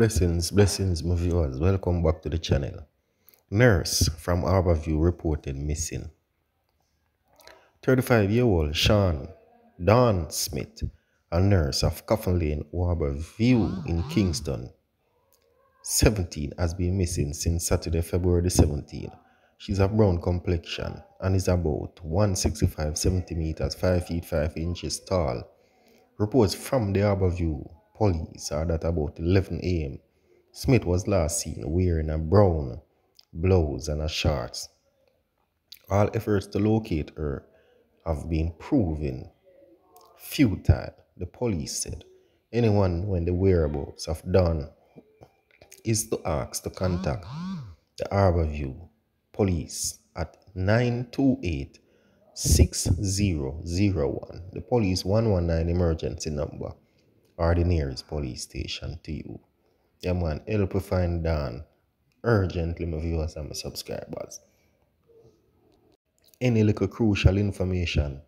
Blessings, blessings, my viewers. Welcome back to the channel. Nurse from Harbour View reported missing. 35 year old Sean Dawn Smith, a nurse of Coffin Lane, Harbour View in Kingston, 17, has been missing since Saturday, February 17. She's a brown complexion and is about 165 centimeters, 5 feet 5 inches tall. Reports from the Harbour View police are that about 11 a.m. Smith was last seen wearing a brown blouse and a shorts. All efforts to locate her have been proven futile, the police said. Anyone when the whereabouts of Dawn is to ask to contact the Harbour View police at 928 6001. The police 119 emergency number or the nearest police station to you. Yeah, man, help me find Dan urgently, my viewers and my subscribers. Any little crucial information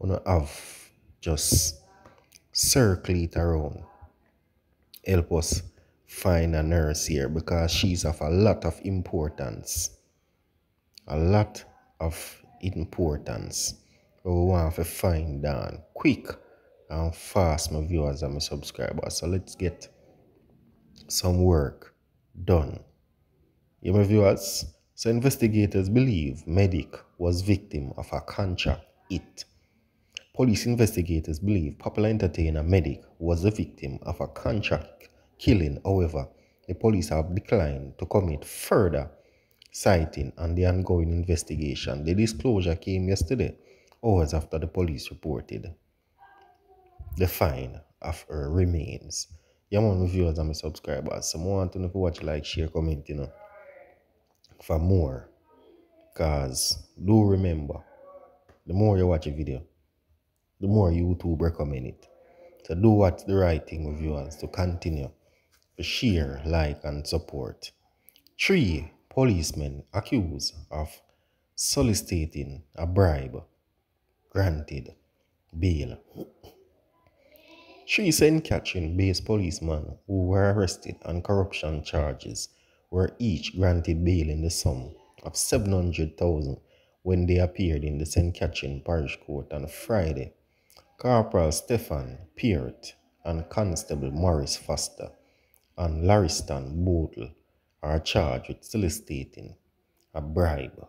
you know, have, just circle it around. Help us find a nurse here because she's of a lot of importance. A lot of importance. We want to find Dan quick and fast, my viewers and my subscribers. So let's get some work done. Yeah, my viewers. So investigators believe Medic was victim of a contract hit. Police investigators believe popular entertainer Medic was the victim of a contract killing. However, the police have declined to commit further citing on the ongoing investigation. The disclosure came yesterday, hours after the police reported the fine of her remains. Yeah, man, viewers and my subscribers. Some want to know you watch, like, share, comment, you know, for more. Because do remember, the more you watch a video, the more YouTube recommend it. So do what's the right thing with viewers to continue to share, like, and support. Three policemen accused of soliciting a bribe granted bail. Three St. Catherine based policemen who were arrested on corruption charges were each granted bail in the sum of 700,000 when they appeared in the St. Catherine Parish Court on Friday. Corporal Stephen Peart and Constable Morris Foster and Lariston Bootle are charged with soliciting a bribe.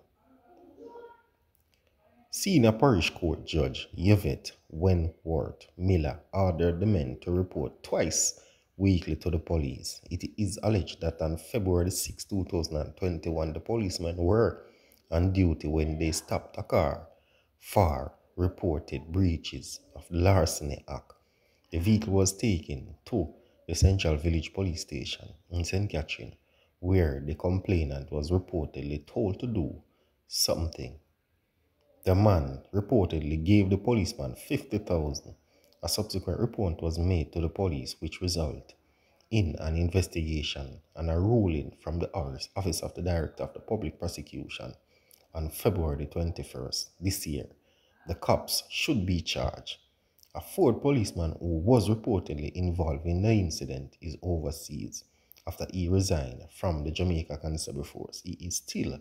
Senior Parish Court Judge Yvette Wentworth Miller ordered the men to report twice weekly to the police. It is alleged that on February 6, 2021, the policemen were on duty when they stopped a car for reported breaches of the Larceny Act. The vehicle was taken to the Central Village Police Station in St. Catherine, where the complainant was reportedly told to do something the man reportedly gave the policeman 50,000. A subsequent report was made to the police which resulted in an investigation and a ruling from the Office of the Director of the Public Prosecution on February 21st this year. The cops should be charged. A Ford policeman who was reportedly involved in the incident is overseas after he resigned from the Jamaica Constabulary Force. He is still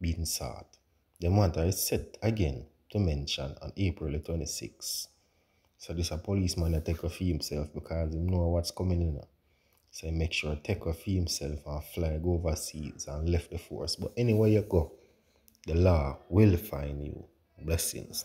being sought. The matter is set again to mention on April 26. So this a policeman that take off himself because he know what's coming in. So he make sure take off himself and fly overseas and left the force. But anywhere you go, the law will find you. Blessings.